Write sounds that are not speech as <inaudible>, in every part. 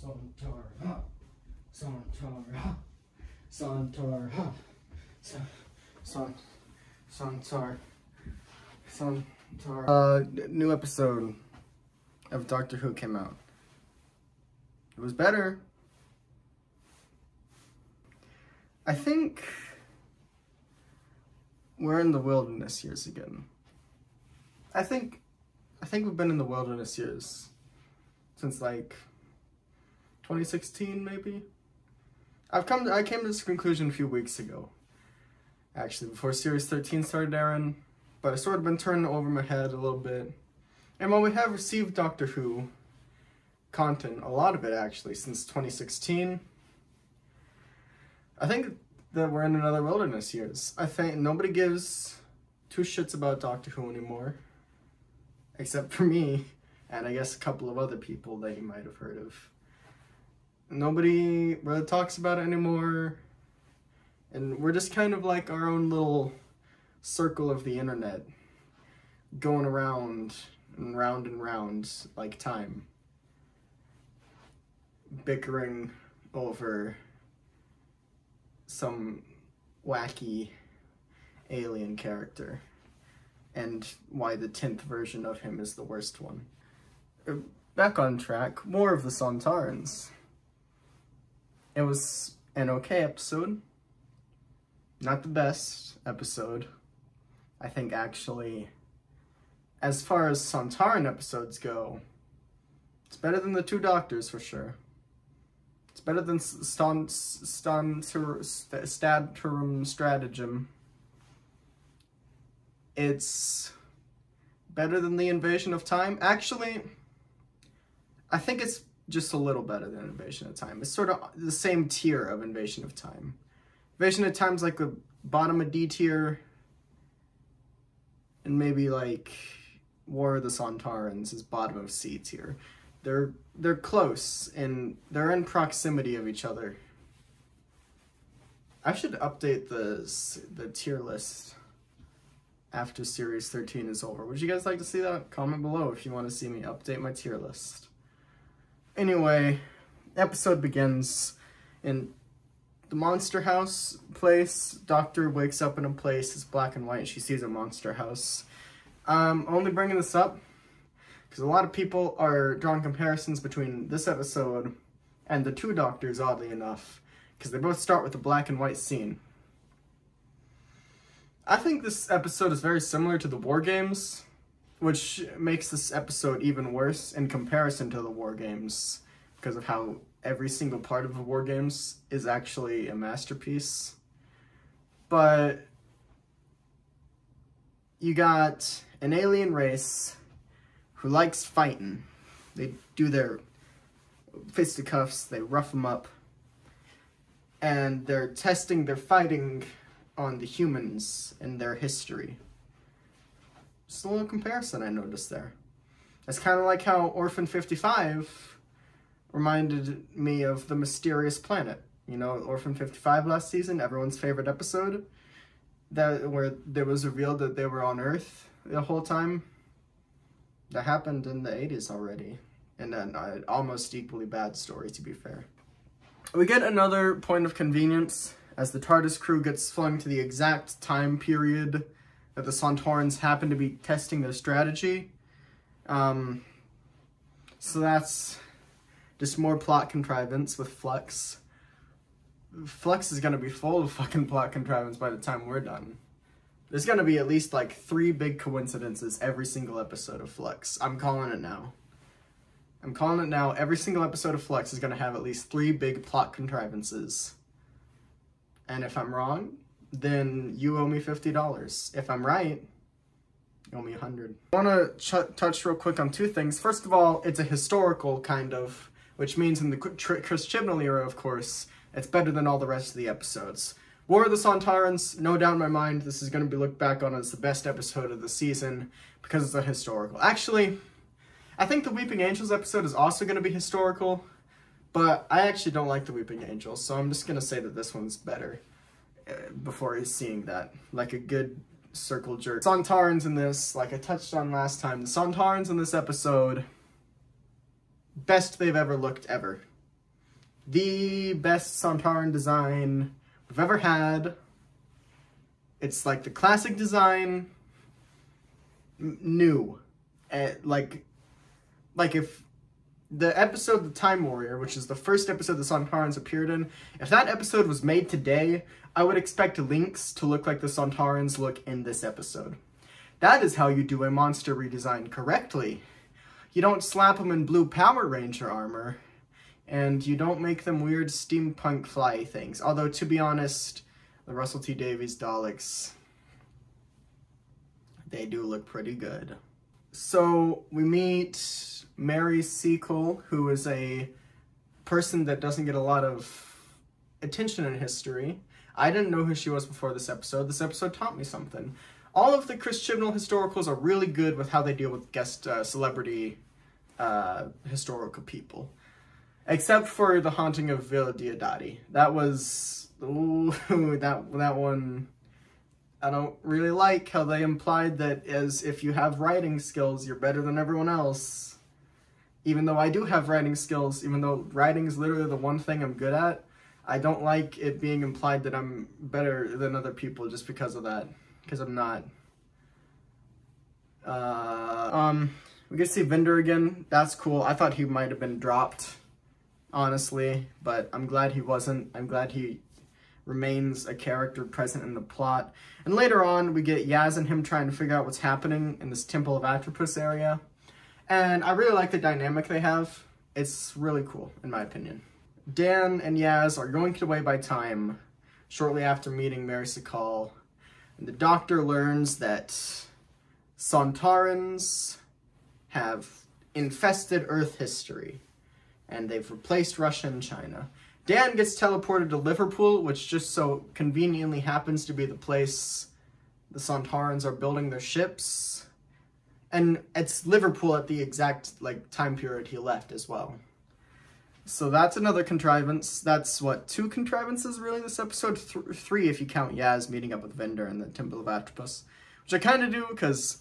Sontar, ha. Sontar, ha. Sontar, ha. Son, son, Sontar, Sontar. Uh, new episode of Doctor Who came out. It was better. I think we're in the wilderness years again. I think I think we've been in the wilderness years since like 2016 maybe. I've come to, I came to this conclusion a few weeks ago. Actually, before series 13 started airing, but it's sort of been turning over my head a little bit. And while we have received Doctor Who content, a lot of it actually, since 2016, I think that we're in another wilderness years. I think nobody gives two shits about Doctor Who anymore, except for me, and I guess a couple of other people that you might have heard of. Nobody really talks about it anymore, and we're just kind of like our own little circle of the internet, going around and round and round like time, bickering over some wacky alien character and why the 10th version of him is the worst one. Uh, back on track, more of the Sontarans. It was an okay episode. Not the best episode. I think actually, as far as Sontaran episodes go, it's better than the Two Doctors for sure. It's better than Stan, Stan, Staturum Stratagem. It's better than the Invasion of Time. Actually, I think it's just a little better than Invasion of Time. It's sort of the same tier of Invasion of Time. Invasion of Time's like the bottom of D tier, and maybe like War of the Sontarans is bottom of C tier. They're they're close and they're in proximity of each other. I should update the the tier list after series 13 is over. Would you guys like to see that? Comment below if you want to see me update my tier list. Anyway, episode begins in the monster house place. Doctor wakes up in a place, it's black and white, she sees a monster house. Um, only bringing this up because a lot of people are drawing comparisons between this episode and the two doctors, oddly enough, because they both start with a black and white scene. I think this episode is very similar to the War Games, which makes this episode even worse in comparison to the War Games, because of how every single part of the War Games is actually a masterpiece. But you got an alien race who likes fighting. They do their fisticuffs, they rough them up, and they're testing their fighting on the humans and their history. Just a little comparison I noticed there. It's kind of like how Orphan 55 reminded me of The Mysterious Planet. You know, Orphan 55 last season, everyone's favorite episode, that where there was revealed that they were on Earth the whole time. That happened in the 80s already. And an uh, almost equally bad story, to be fair. We get another point of convenience as the TARDIS crew gets flung to the exact time period that the Sontarans happen to be testing their strategy. Um, so that's just more plot contrivance with Flux. Flux is to be full of fucking plot contrivance by the time we're done. There's gonna be at least like three big coincidences every single episode of Flux. I'm calling it now. I'm calling it now. Every single episode of Flux is gonna have at least three big plot contrivances. And if I'm wrong, then you owe me $50. If I'm right, you owe me 100 I wanna touch real quick on two things. First of all, it's a historical kind of, which means in the Chris Chibnall era, of course, it's better than all the rest of the episodes. War of the Sontarans, no doubt in my mind, this is going to be looked back on as the best episode of the season because it's a historical. Actually, I think the Weeping Angels episode is also going to be historical, but I actually don't like the Weeping Angels, so I'm just going to say that this one's better before he's seeing that. Like a good circle jerk. Sontarans in this, like I touched on last time, the Sontarans in this episode, best they've ever looked ever. the best Sontaran design we've ever had. It's like the classic design, new. Uh, like, like if the episode The Time Warrior, which is the first episode the Sontarans appeared in, if that episode was made today, I would expect Lynx to look like the Sontarans look in this episode. That is how you do a monster redesign correctly. You don't slap them in blue Power Ranger armor, and you don't make them weird steampunk fly things. Although, to be honest, the Russell T Davies Daleks, they do look pretty good. So, we meet Mary Seacole, who is a person that doesn't get a lot of attention in history. I didn't know who she was before this episode. This episode taught me something. All of the Chris Chibnall historicals are really good with how they deal with guest uh, celebrity uh, historical people. Except for The Haunting of Villa Diodati. That was... Ooh, <laughs> that, that one... I don't really like how they implied that as if you have writing skills, you're better than everyone else. Even though I do have writing skills, even though writing is literally the one thing I'm good at, I don't like it being implied that I'm better than other people just because of that. Because I'm not. Uh, um, we get to see Vinder again. That's cool. I thought he might have been dropped, honestly, but I'm glad he wasn't. I'm glad he remains a character present in the plot. And later on, we get Yaz and him trying to figure out what's happening in this Temple of Atropos area. And I really like the dynamic they have. It's really cool, in my opinion. Dan and Yaz are going away by time shortly after meeting Mary Seacole. And the doctor learns that Sontarans have infested Earth history. And they've replaced Russia and China. Dan gets teleported to Liverpool, which just so conveniently happens to be the place the Sontarans are building their ships. And it's Liverpool at the exact like time period he left as well. So that's another contrivance. That's what, two contrivances really this episode? Th three if you count Yaz meeting up with Vinder in the Temple of Atropos. Which I kind of do because,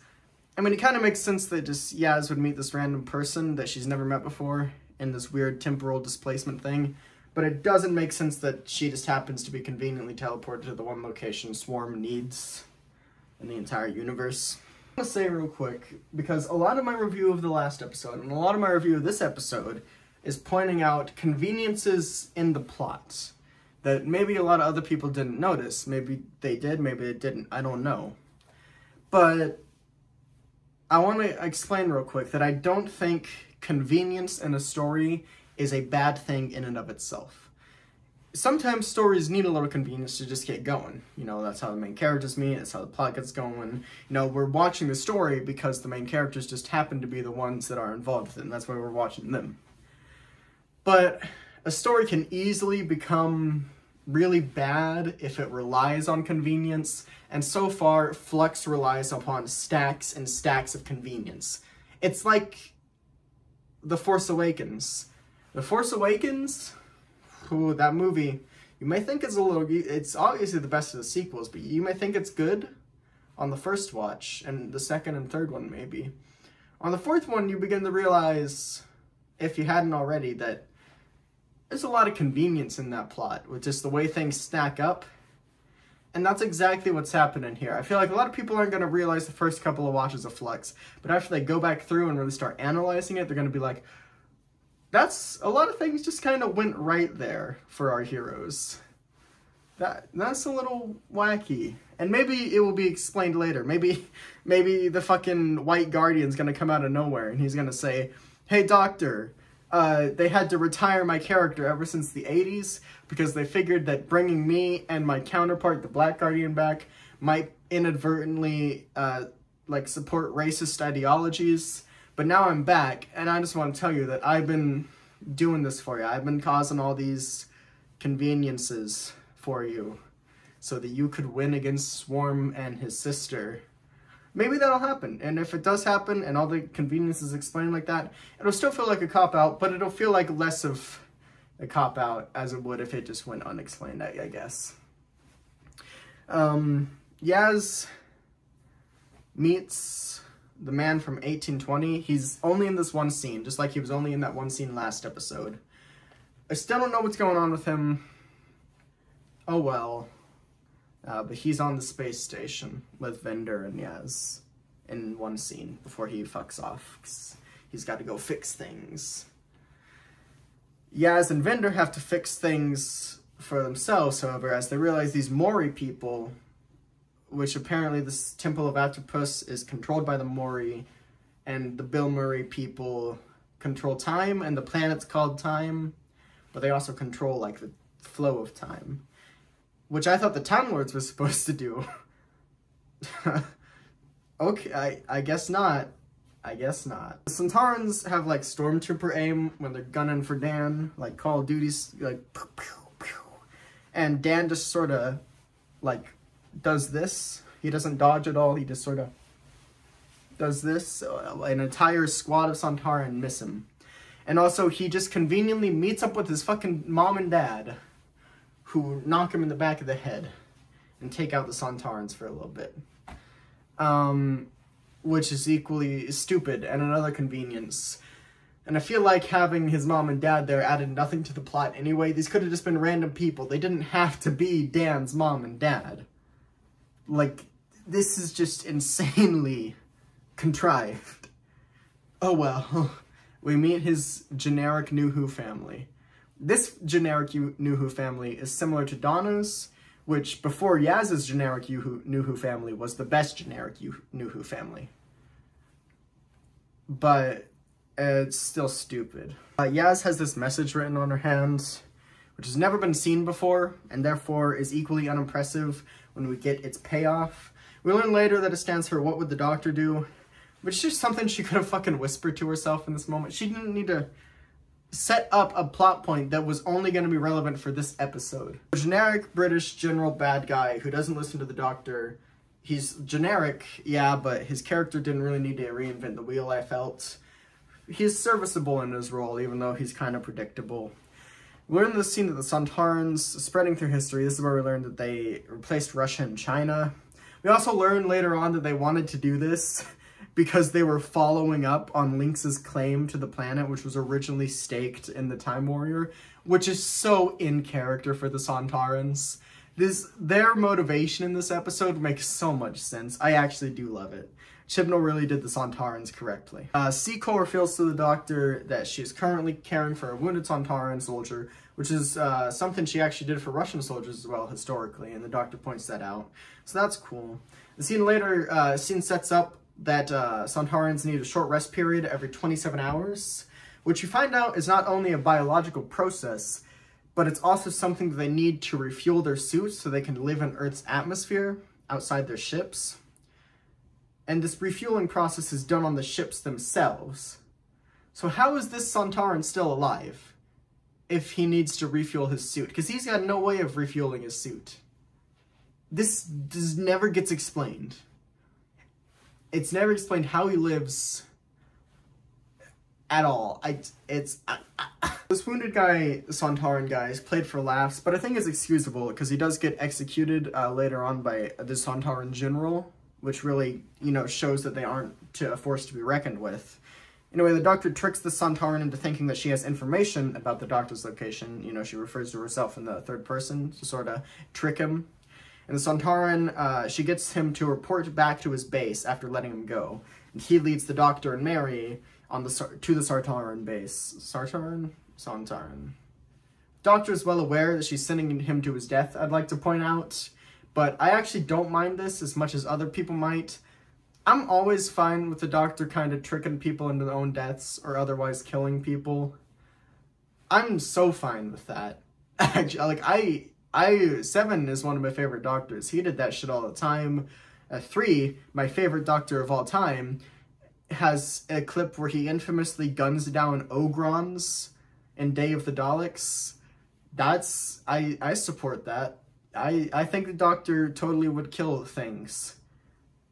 I mean, it kind of makes sense that just Yaz would meet this random person that she's never met before in this weird temporal displacement thing but it doesn't make sense that she just happens to be conveniently teleported to the one location Swarm needs in the entire universe. I'm gonna say real quick, because a lot of my review of the last episode, and a lot of my review of this episode, is pointing out conveniences in the plot that maybe a lot of other people didn't notice. Maybe they did, maybe they didn't, I don't know. But I want to explain real quick that I don't think convenience in a story is a bad thing in and of itself. Sometimes stories need a little convenience to just get going. You know, that's how the main characters meet, that's how the plot gets going. You know, we're watching the story because the main characters just happen to be the ones that are involved with it, and that's why we're watching them. But a story can easily become really bad if it relies on convenience, and so far, Flux relies upon stacks and stacks of convenience. It's like The Force Awakens. The Force Awakens, ooh, that movie, you may think it's a little, it's obviously the best of the sequels, but you may think it's good on the first watch, and the second and third one maybe. On the fourth one, you begin to realize, if you hadn't already, that there's a lot of convenience in that plot, with just the way things stack up. And that's exactly what's happening here. I feel like a lot of people aren't going to realize the first couple of watches of Flux, but after they go back through and really start analyzing it, they're going to be like, that's a lot of things just kind of went right there for our heroes. That that's a little wacky. And maybe it will be explained later. Maybe maybe the fucking White Guardian's gonna come out of nowhere and he's gonna say, Hey doctor, uh, they had to retire my character ever since the 80s because they figured that bringing me and my counterpart, the Black Guardian, back might inadvertently uh, like support racist ideologies but now I'm back, and I just want to tell you that I've been doing this for you. I've been causing all these conveniences for you so that you could win against Swarm and his sister. Maybe that'll happen, and if it does happen and all the conveniences explained like that, it'll still feel like a cop-out, but it'll feel like less of a cop-out as it would if it just went unexplained, I, I guess. Um, Yaz meets the man from 1820, he's only in this one scene, just like he was only in that one scene last episode. I still don't know what's going on with him. Oh well. Uh, but he's on the space station with Vinder and Yaz in one scene before he fucks off. He's got to go fix things. Yaz and Vinder have to fix things for themselves, however, as they realize these Mouri people, which apparently this Temple of Atropos is controlled by the Mouri, and the Bill Murray people control time, and the planet's called time, but they also control, like, the flow of time. Which I thought the Time Lords were supposed to do. <laughs> okay, I, I guess not. I guess not. The Sontarans have like stormtrooper aim when they're gunning for Dan, like Call of Duty's like pew, pew, pew. and Dan just sort of like does this. He doesn't dodge at all. He just sort of does this. So an entire squad of Sontaran miss him. And also he just conveniently meets up with his fucking mom and dad who knock him in the back of the head and take out the Sontarans for a little bit. Um, which is equally stupid and another convenience. And I feel like having his mom and dad there added nothing to the plot anyway. These could have just been random people. They didn't have to be Dan's mom and dad. Like, this is just insanely contrived. Oh well. <laughs> We meet his generic New Who family. This generic New family is similar to Donna's, which before Yaz's generic New Who family was the best generic New Who family. But it's still stupid. Uh, Yaz has this message written on her hands, which has never been seen before, and therefore is equally unimpressive when we get its payoff. We learn later that it stands for What Would the Doctor Do, which is just something she could have fucking whispered to herself in this moment. She didn't need to set up a plot point that was only going to be relevant for this episode. A generic British general bad guy who doesn't listen to the doctor. He's generic, yeah, but his character didn't really need to reinvent the wheel, I felt. He's serviceable in his role, even though he's kind of predictable. We learn the scene of the Sontarans spreading through history. This is where we learned that they replaced Russia and China. We also learned later on that they wanted to do this because they were following up on Lynx's claim to the planet, which was originally staked in the Time Warrior, which is so in character for the Sontarans. This Their motivation in this episode makes so much sense. I actually do love it. Chibnall really did the Sontarans correctly. Uh, Seacole reveals to the doctor that she is currently caring for a wounded Sontaran soldier, which is uh, something she actually did for Russian soldiers as well historically, and the doctor points that out. So that's cool. The scene later, uh, scene sets up that uh, Sontarans need a short rest period every 27 hours, which you find out is not only a biological process, but it's also something that they need to refuel their suits so they can live in Earth's atmosphere outside their ships. And this refueling process is done on the ships themselves. So how is this Sontaran still alive if he needs to refuel his suit? Because he's got no way of refueling his suit. This does, never gets explained it's never explained how he lives at all. I it's uh, uh, this wounded guy, Sontaran guy, is played for laughs, but I think it's excusable because he does get executed uh, later on by the Sontaran general, which really you know shows that they aren't to, a force to be reckoned with. Anyway, the doctor tricks the Sontaran into thinking that she has information about the doctor's location. You know, she refers to herself in the third person to sort of trick him and the Sontaran, uh, she gets him to report back to his base after letting him go. And he leads the Doctor and Mary on the to the Sartaran base. Sartaran? Sontaran. Doctor is well aware that she's sending him to his death, I'd like to point out. But I actually don't mind this as much as other people might. I'm always fine with the Doctor kind of tricking people into their own deaths or otherwise killing people. I'm so fine with that. <laughs> Actually, like, I I Seven is one of my favorite doctors. He did that shit all the time. Uh, three, my favorite doctor of all time, has a clip where he infamously guns down Ogrons in Day of the Daleks. That's I I support that. I I think the doctor totally would kill things.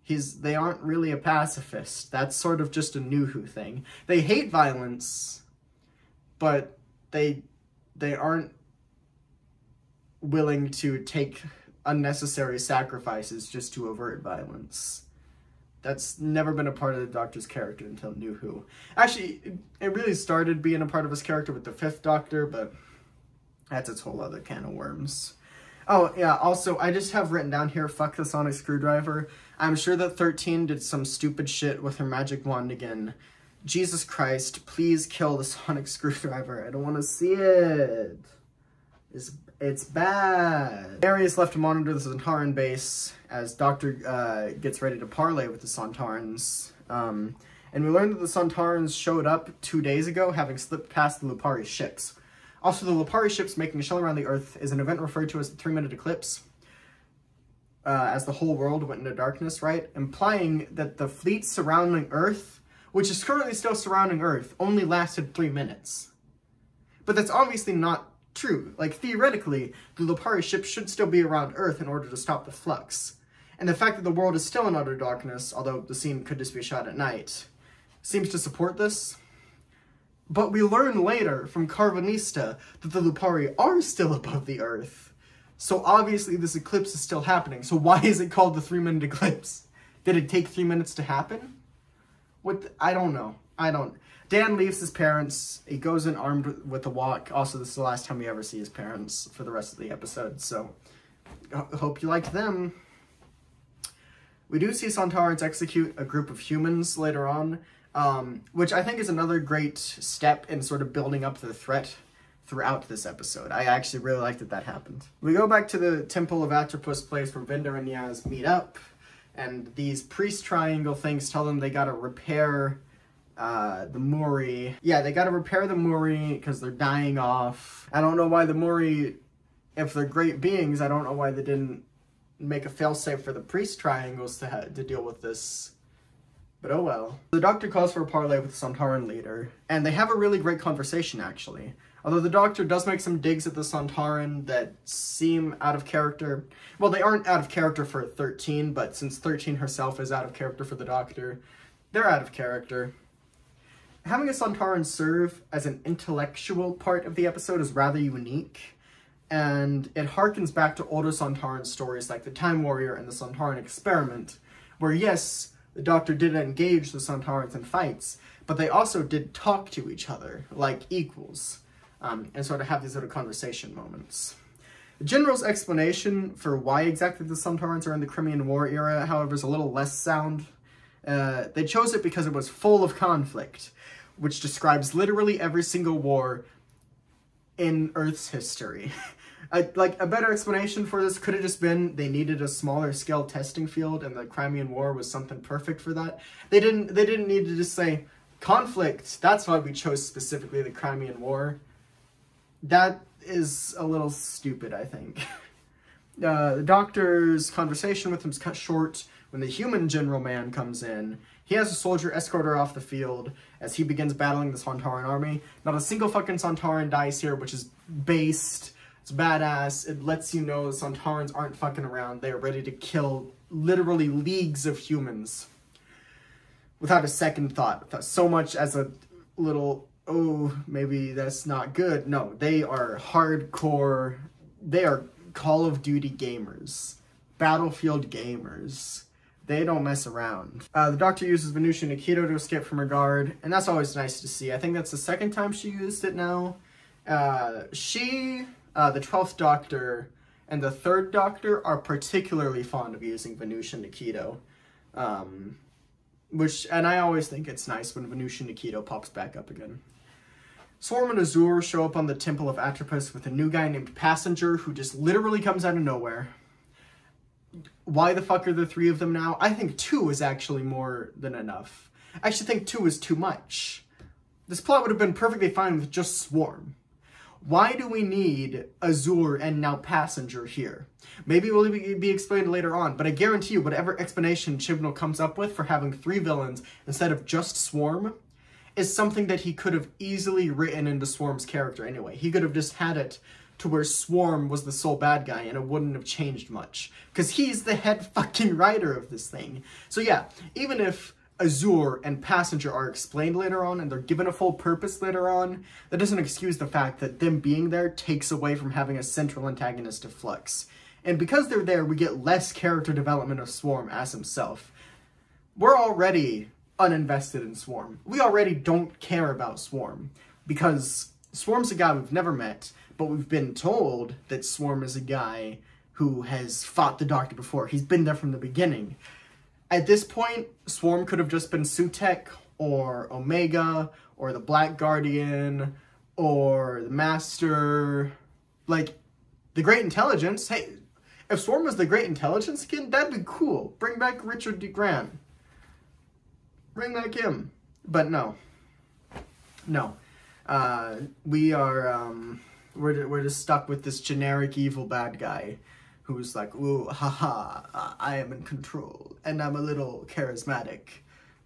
He's they aren't really a pacifist. That's sort of just a new who thing. They hate violence, but they they aren't willing to take unnecessary sacrifices just to avert violence. That's never been a part of the Doctor's character until New Who. Actually, it really started being a part of his character with the Fifth Doctor, but That's its whole other can of worms. Oh, yeah, also, I just have written down here, fuck the sonic screwdriver. I'm sure that 13 did some stupid shit with her magic wand again. Jesus Christ, please kill the sonic <laughs> screwdriver. I don't want to see it. It's, it's bad. Marius left to monitor the Sontaran base as Doctor uh, gets ready to parley with the Sontarans. Um, and we learned that the Sontarans showed up two days ago, having slipped past the Lupari ships. Also, the Lupari ships making a shell around the Earth is an event referred to as the three-minute eclipse, uh, as the whole world went into darkness, right? Implying that the fleet surrounding Earth, which is currently still surrounding Earth, only lasted three minutes. But that's obviously not true. Like, theoretically, the Lupari ship should still be around Earth in order to stop the flux. And the fact that the world is still in utter darkness, although the scene could just be shot at night, seems to support this. But we learn later from Karvanista that the Lupari are still above the Earth. So obviously this eclipse is still happening. So why is it called the three-minute eclipse? Did it take three minutes to happen? What? The, I don't know. I don't. Dan leaves his parents. He goes in armed with a walk. Also, this is the last time we ever see his parents for the rest of the episode. So, hope you liked them. We do see Sontarans execute a group of humans later on um, which I think is another great step in sort of building up the threat throughout this episode. I actually really like that that happened. We go back to the Temple of Atropos place where Vinder and Yaz meet up, and these priest triangle things tell them they gotta repair uh, the Mouri. Yeah, they gotta repair the Mouri because they're dying off. I don't know why the Mouri, if they're great beings, I don't know why they didn't make a failsafe for the priest triangles to, to deal with this but oh well. The doctor calls for a parley with the Santaran leader, and they have a really great conversation, actually. Although the doctor does make some digs at the Santaran that seem out of character. Well, they aren't out of character for 13, but since 13 herself is out of character for the doctor, they're out of character. Having a Sontaran serve as an intellectual part of the episode is rather unique, and it harkens back to older Sontaran stories like the Time Warrior and the Sontaran Experiment, where yes, the Doctor did engage the Sontarans in fights, but they also did talk to each other like equals um, and sort of have these little conversation moments. The General's explanation for why exactly the Sontarans are in the Crimean War era, however, is a little less sound. Uh, they chose it because it was full of conflict, which describes literally every single war in Earth's history. <laughs> like a better explanation for this could have just been they needed a smaller scale testing field and the Crimean War was something perfect for that. They didn't they didn't need to just say conflict. That's why we chose specifically the Crimean War. That is a little stupid, I think. <laughs> Uh, the doctor's conversation with him is cut short when the human general man comes in. He has a soldier escort her off the field as he begins battling the Sontaran army. Not a single fucking Sontaran dies here, which is based it's badass. It lets you know the Sontarans aren't fucking around. They are ready to kill literally leagues of humans without a second thought, without so much as a little, oh, maybe that's not good. No, they are hardcore. They are Call of Duty gamers, Battlefield gamers. They don't mess around. Uh, the Doctor uses Venusian aikido to escape from her guard, and that's always nice to see. I think that's the second time she used it now. Uh, she uh, the 12th Doctor and the 3rd Doctor are particularly fond of using Venusian aikido. Um, which, and I always think it's nice when Venusian aikido pops back up again. Swarm and Azure show up on the Temple of Atropos with a new guy named Passenger who just literally comes out of nowhere. Why the fuck are there three of them now? I think two is actually more than enough. I actually think two is too much. This plot would have been perfectly fine with just Swarm. Why do we need Azure and now Passenger here? Maybe it will be explained later on, but I guarantee you whatever explanation Chibnall comes up with for having three villains instead of just Swarm is something that he could have easily written into Swarm's character anyway. He could have just had it to where Swarm was the sole bad guy and it wouldn't have changed much. Because he's the head <laughs> fucking writer of this thing. So yeah, even if Azure and Passenger are explained later on and they're given a full purpose later on, that doesn't excuse the fact that them being there takes away from having a central antagonist of Flux. And because they're there, we get less character development of Swarm as himself. We're already uninvested in Swarm. We already don't care about Swarm because Swarm's a guy we've never met, but we've been told that Swarm is a guy who has fought the Doctor before. He's been there from the beginning. At this point, Swarm could have just been Sutekh or Omega or the Black Guardian or the Master. Like, the Great Intelligence. Hey, if Swarm was the Great Intelligence again, that'd be cool. Bring back Richard D. Grant. Bring back him. But no. No. Uh, we are, um, we're, we're just stuck with this generic evil bad guy who's like, ooh, haha, I am in control, and I'm a little charismatic,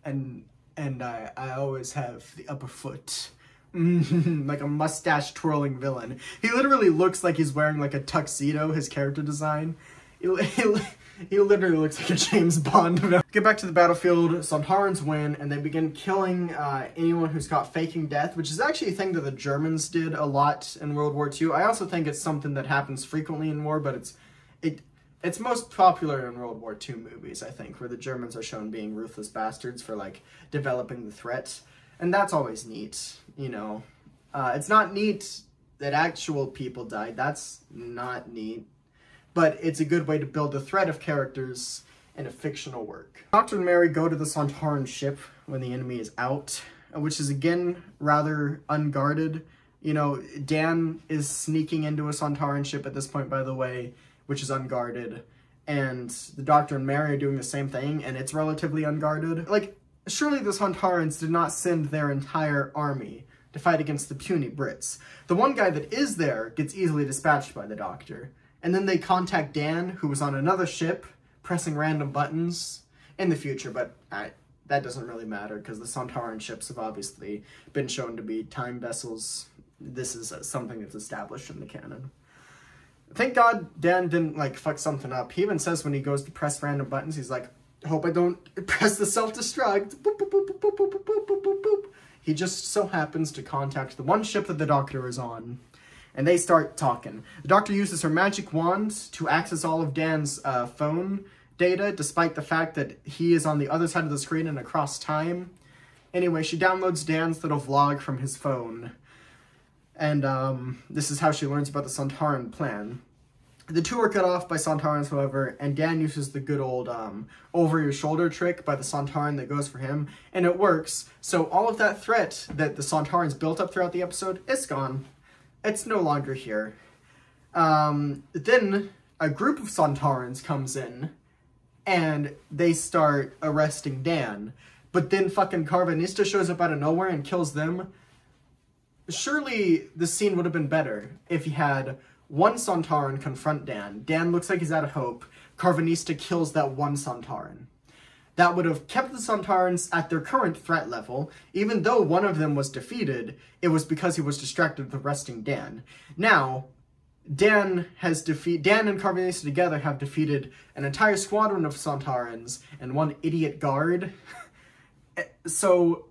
and and I, I always have the upper foot. Mm-hmm, <laughs> like a mustache twirling villain. He literally looks like he's wearing like a tuxedo, his character design. <laughs> He, he, literally looks like a James Bond. <laughs> Get back to the battlefield, Sontarans win, and they begin killing uh, anyone who's caught faking death, which is actually a thing that the Germans did a lot in World War II. I also think it's something that happens frequently in war, but it's it it's most popular in World War II movies, I think, where the Germans are shown being ruthless bastards for like developing the threat, and that's always neat. You know, uh, it's not neat that actual people died. That's not neat, but it's a good way to build the threat of characters in a fictional work. Doctor and Mary go to the Sontaran ship when the enemy is out, uh, which is again rather unguarded. You know, Dan is sneaking into a Sontaran ship at this point, by the way, which is unguarded, and the Doctor and Mary are doing the same thing, and it's relatively unguarded. Like, surely the Sontarans did not send their entire army to fight against the puny Brits. The one guy that is there gets easily dispatched by the Doctor, and then they contact Dan, who was on another ship, pressing random buttons in the future, but I, that doesn't really matter because the Sontaran ships have obviously been shown to be time vessels. This is something that's established in the canon. Thank God Dan didn't like fuck something up. He even says when he goes to press random buttons, he's like, hope I don't <laughs> press the self-destruct. He just so happens to contact the one ship that the doctor is on. And they start talking. The doctor uses her magic wand to access all of Dan's uh, phone data, despite the fact that he is on the other side of the screen and across time. Anyway, she downloads Dan's little vlog from his phone. And um, this is how she learns about the Santaran plan. The two are cut off by Santarans, however, and Dan uses the good old um, over-your-shoulder trick by the Santaran that goes for him, and it works. So all of that threat that the Santarans built up throughout the episode is gone. It's no longer here. Um, then a group of Sontarans comes in, and they start arresting Dan. But then fucking Karvanista shows up out of nowhere and kills them, surely the scene would have been better if he had one Sontaran confront Dan. Dan looks like he's out of hope. Karvanista kills that one Sontaran. That would have kept the Sontarans at their current threat level. Even though one of them was defeated, it was because he was distracted with arresting Dan. Now, Dan has defeat Dan and Karvanista together have defeated an entire squadron of Sontarans and one idiot guard. <laughs> so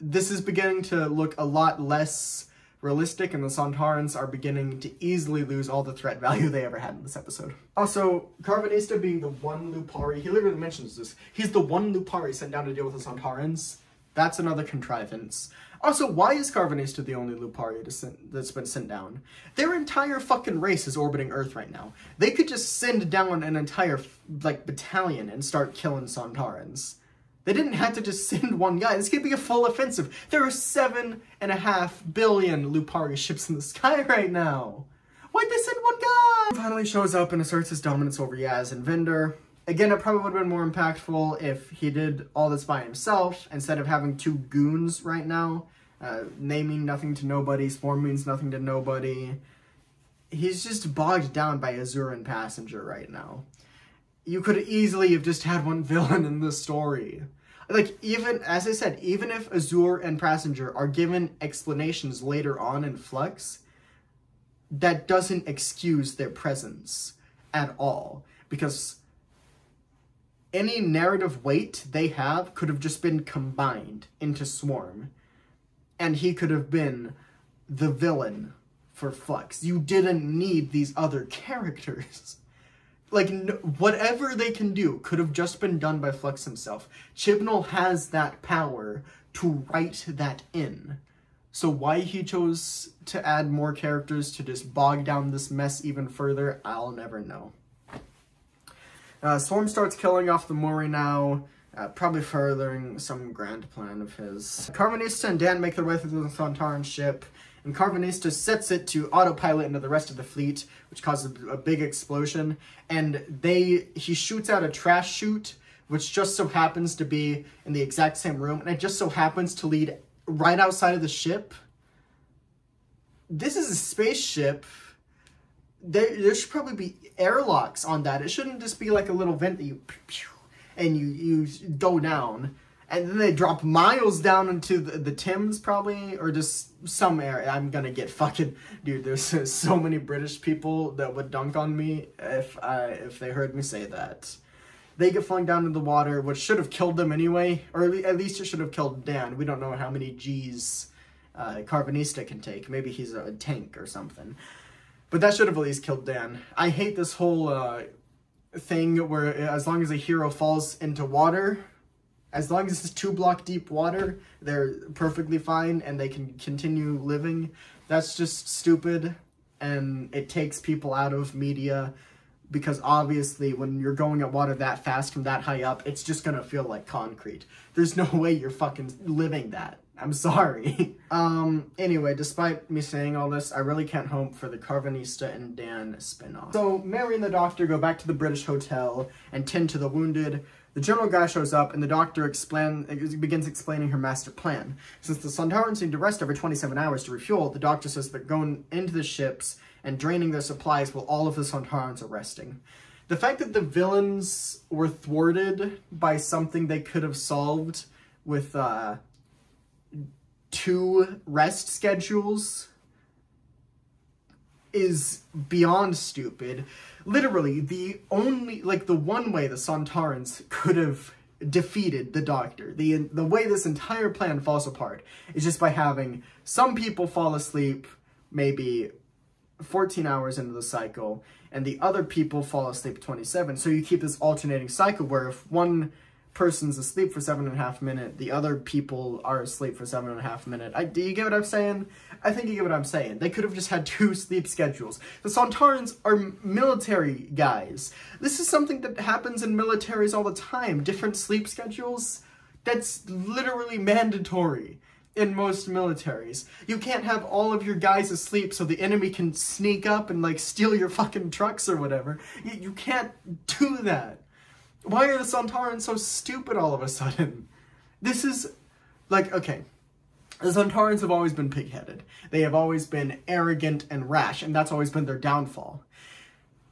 this is beginning to look a lot less realistic and the Sontarans are beginning to easily lose all the threat value they ever had in this episode. Also, Karvanista being the one Lupari, he literally mentions this, he's the one Lupari sent down to deal with the Sontarans. That's another contrivance. Also, why is Karvanista the only Lupari that's been sent down? Their entire fucking race is orbiting Earth right now. They could just send down an entire, like, battalion and start killing Sontarans. They didn't have to just <laughs> send one guy. This could be a full offensive. There are seven and a half billion Lupari ships in the sky <laughs> right now. Why'd they send one guy? Finally shows up and asserts his dominance over Yaz and Vinder. Again, it probably would have been more impactful if he did all this by himself instead of having two goons right now. Uh, naming nothing to nobody, Swarm means nothing to nobody. He's just bogged down by Azure and Passenger right now you could easily have just had one <laughs> villain in the story. Like, even, as I said, even if Azure and Passenger are given explanations later on in Flux, that doesn't excuse their presence at all. Because any narrative weight they have could have just been combined into Swarm. And he could have been the villain for Flux. You didn't need these other <laughs> characters like whatever they can do could have just been done by Flux himself. Chibnall has that power to write that in. So why he chose to add more characters to just bog down this mess even further, I'll never know. Uh, Swarm starts killing off the Mouri now, uh, probably furthering some grand plan of his. Karvanista and Dan make their way through the Sontaran ship, and Karvanista sets it to autopilot into the rest of the fleet, which causes a big explosion. And they he shoots out a trash chute, which just so happens to be in the exact same room, and it just so happens to lead right outside of the ship. This is a spaceship. There, there should probably be airlocks on that. It shouldn't just be like a little vent that you and you you go down and then they drop miles down into the, the Thames probably or just some area. I'm gonna get fucking dude. There's <laughs> so many British people that would dunk on me if I if they heard me say that. They get flung down in the water, which should have killed them anyway, or at least it should have killed Dan. We don't know how many G's uh, Karvanista can take. Maybe he's a tank or something. But that should have at least killed Dan. I hate this whole uh, thing where as long as a hero falls into water, as long as it's two block deep water, they're perfectly fine and they can continue living. That's just stupid and it takes people out of media because obviously when you're going at water that fast from that high up, it's just gonna feel like concrete. There's no <laughs> way you're fucking living that. I'm sorry. <laughs> um, anyway, despite me saying all this, I really can't hope for the Karvanista and Dan spinoff. So, Mary and the doctor go back to the British hotel and tend to the wounded. The general guy shows up, and the doctor explain, begins explaining her master plan. Since the Sontarans need to rest every 27 hours to refuel, the doctor says that going into the ships and draining their supplies while all of the Sontarans are resting. The fact that the villains were thwarted by something they could have solved with uh, two rest schedules is beyond stupid. Literally, the only, like, the one way the Sontarans could have defeated the Doctor, the, the way this entire plan falls apart, is just by having some people fall asleep maybe 14 hours into the cycle, and the other people fall asleep 27. So you keep this alternating cycle where if one person's asleep for seven and a half minute, the other people are asleep for seven and a half minute. I, do you get what I'm saying? I think you get what I'm saying. They could have just had <laughs> two sleep schedules. The Sontarans are military guys. This is something that happens in militaries all the time. Different sleep schedules. That's literally mandatory in most militaries. You can't have all of your guys asleep so the enemy can sneak up and like steal your fucking trucks or whatever. You, you can't do that. Why are the Sontarans so stupid all of a sudden? This is, like, okay. The Sontarans have always been pig-headed. They have always been arrogant and rash, and that's always been their downfall.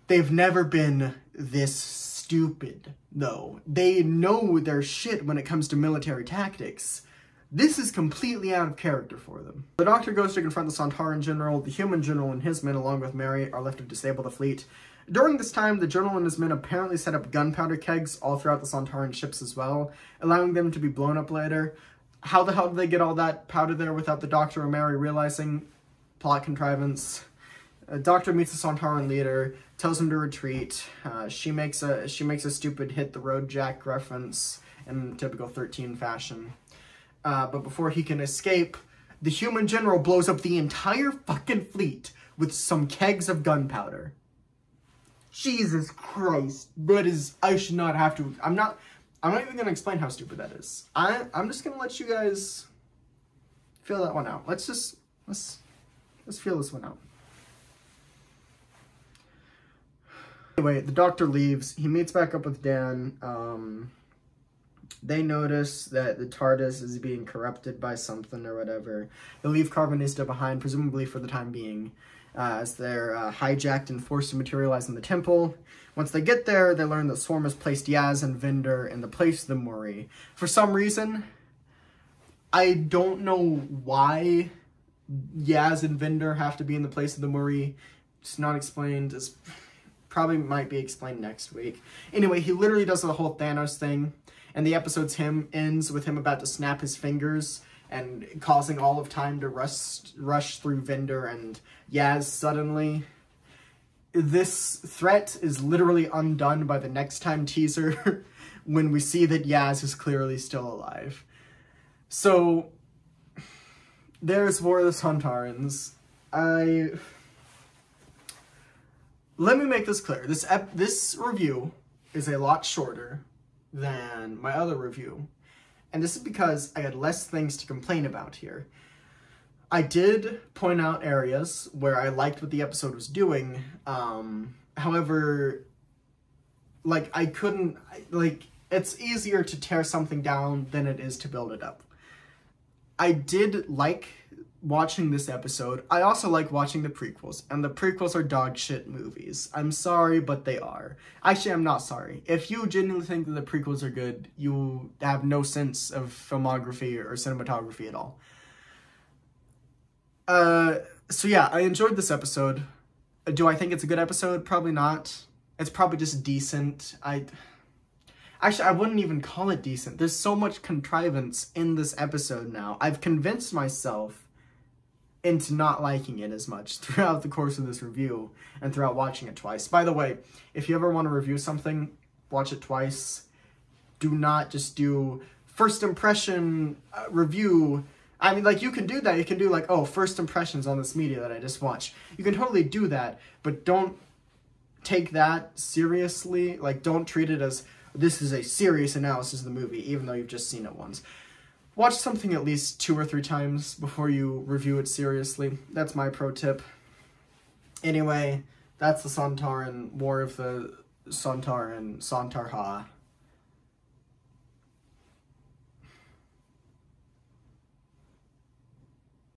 They've never been this stupid, though. They know their shit when it comes to military tactics. This is completely out of character for them. The Doctor goes to confront the Sontaran general. The human general and his men, along with Mary, are left to disable the fleet. During this time, the general and his men apparently set up gunpowder kegs all throughout the Sontaran ships as well, allowing them to be blown up later. How the hell did they get all that powder there without the Doctor or Mary realizing? Plot contrivance. A Doctor meets the Sontaran leader, tells him to retreat. Uh, she makes a she makes a stupid hit the road jack reference in typical 13 fashion. Uh, but before he can escape, the human general blows up the entire fucking fleet with some kegs of gunpowder. Jesus Christ. That is, I should not have to, I'm not, I'm not even going to explain how stupid that is. I, I'm just going to let you guys feel that one out. Let's just, let's, let's feel this one out. Anyway, the doctor leaves. He meets back up with Dan. Um, they notice that the TARDIS is being corrupted by something or whatever. They leave Karvanista behind, presumably for the time being uh, as they're uh, hijacked and forced to materialize in the temple. Once they get there, they learn that Swarm has placed Yaz and Vinder in the place of the Mouri. For some reason, I don't know why Yaz and Vinder have to be in the place of the Mouri. It's not explained. It's probably might be explained next week. Anyway, he literally does the whole Thanos thing, and the episode's him ends with him about to snap his fingers and causing all of time to rush rush through Vinder and Yaz suddenly. This threat is literally undone by the next time teaser <laughs> when we see that Yaz is clearly still alive. So, there's War of the Sontarans. I let me make this clear. This this review is a lot shorter than my other review, and this is because I had less things to complain about here. I did point out areas where I liked what the episode was doing. Um, however, like I couldn't like it's easier to tear something down than it is to build it up. I did like watching this episode. I also like watching the prequels, and the prequels are dog shit movies. I'm sorry, but they are. Actually, I'm not sorry. If you genuinely think that the prequels are good, you have no sense of filmography or cinematography at all. Uh, so yeah, I enjoyed this episode. Do I think it's a good episode? Probably not. It's probably just decent. I actually I wouldn't even call it decent. There's so much contrivance in this episode now. I've convinced myself into not liking it as much <laughs> throughout the course of this review and throughout watching it twice. By the way, if you ever want to review something, watch it twice. Do not just do first impression uh, review I mean, like, you can do that. You can do, like, oh, first impressions on this media that I just watched. You can totally do that, but don't take that seriously. Like, don't treat it as this is a serious analysis of the movie, even though you've just seen it once. Watch something at least two or three times before you review it seriously. That's my pro tip. Anyway, that's the Sontaran War of the Sontaran Sontarha.